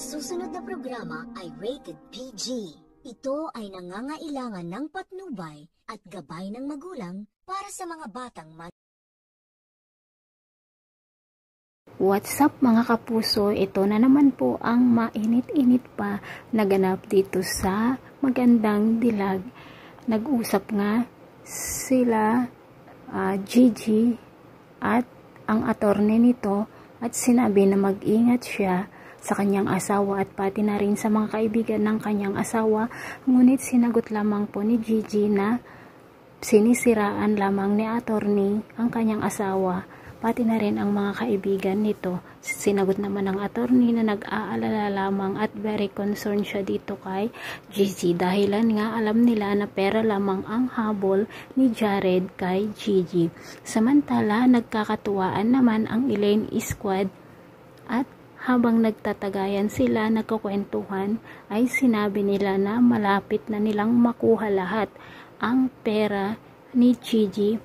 susunod na programa ay rated PG. Ito ay nangangailangan ng patnubay at gabay ng magulang para sa mga batang man. What's up mga kapuso? Ito na naman po ang mainit-init pa naganap dito sa magandang dilag. Nag-usap nga sila uh, Gigi at ang attorney nito at sinabi na mag-ingat siya sa kanyang asawa at pati na rin sa mga kaibigan ng kanyang asawa ngunit sinagot lamang po ni Gigi na sinisiraan lamang ni attorney ang kanyang asawa pati na rin ang mga kaibigan nito. Sinagot naman ng attorney na nag-aalala lamang at very concerned siya dito kay Gigi dahilan nga alam nila na pera lamang ang habol ni Jared kay Gigi. Samantala, nagkakatuwaan naman ang Elaine Squad at habang nagtatagayan sila nagkukwentuhan ay sinabi nila na malapit na nilang makuha lahat ang pera ni Gigi.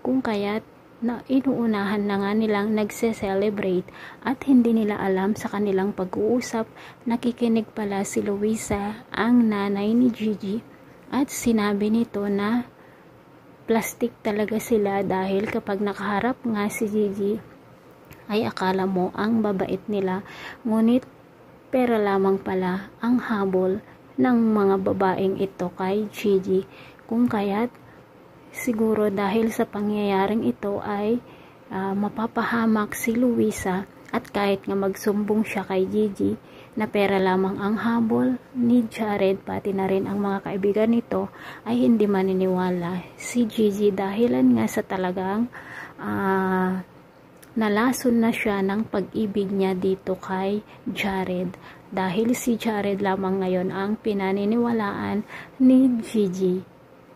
Kung kaya't na inuunahan na nga nilang nagse-celebrate at hindi nila alam sa kanilang pag-uusap nakikinig pala si Luisa ang nanay ni Gigi at sinabi nito na plastic talaga sila dahil kapag nakaharap nga si Gigi ay akala mo ang babait nila ngunit pera lamang pala ang habol ng mga babaeng ito kay Gigi. Kung kaya't Siguro dahil sa pangyayaring ito ay uh, mapapahamak si Luisa at kahit nga magsumbong siya kay Gigi na pera lamang ang habol ni Jared pati na rin ang mga kaibigan nito ay hindi maniniwala si Gigi dahilan nga sa talagang uh, nalason na siya ng pag-ibig niya dito kay Jared. Dahil si Jared lamang ngayon ang pinaniniwalaan ni Gigi.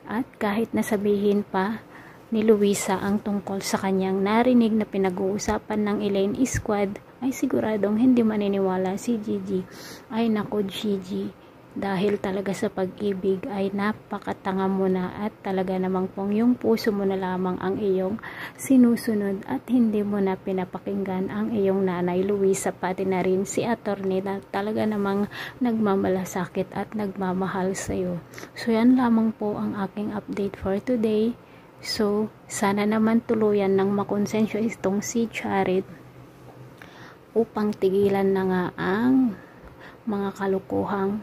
At kahit nasabihin pa ni Luisa ang tungkol sa kanyang narinig na pinag-uusapan ng Elaine Squad, ay siguradong hindi maniniwala si Gigi. Ay nako Gigi, dahil talaga sa pag-ibig ay napakatanga mo na at talaga namang pong yung puso mo na lamang ang iyong sinusunod at hindi mo na pinapakinggan ang iyong nanay Luisa pati na rin si attorney na talaga namang nagmamalasakit at nagmamahal sa iyo. So yan lamang po ang aking update for today. So sana naman tuluyan ng makonsensyo itong si Charit upang tigilan na nga ang mga kalukuhang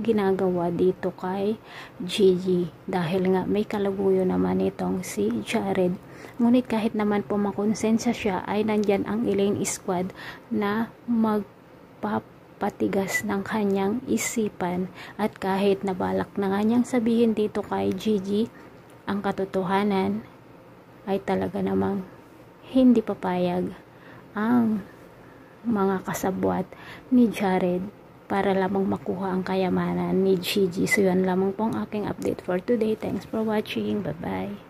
ginagawa dito kay Gigi. Dahil nga may kalaguyo naman itong si Jared. Ngunit kahit naman po makonsensya siya ay nandyan ang Elaine Squad na magpapatigas ng kanyang isipan. At kahit nabalak na nga niyang sabihin dito kay Gigi ang katotohanan ay talaga namang hindi papayag ang mga kasabwat ni Jared para lamang makuha ang kayamanan ni Gigi. So, yun lamang pong aking update for today. Thanks for watching. Bye-bye.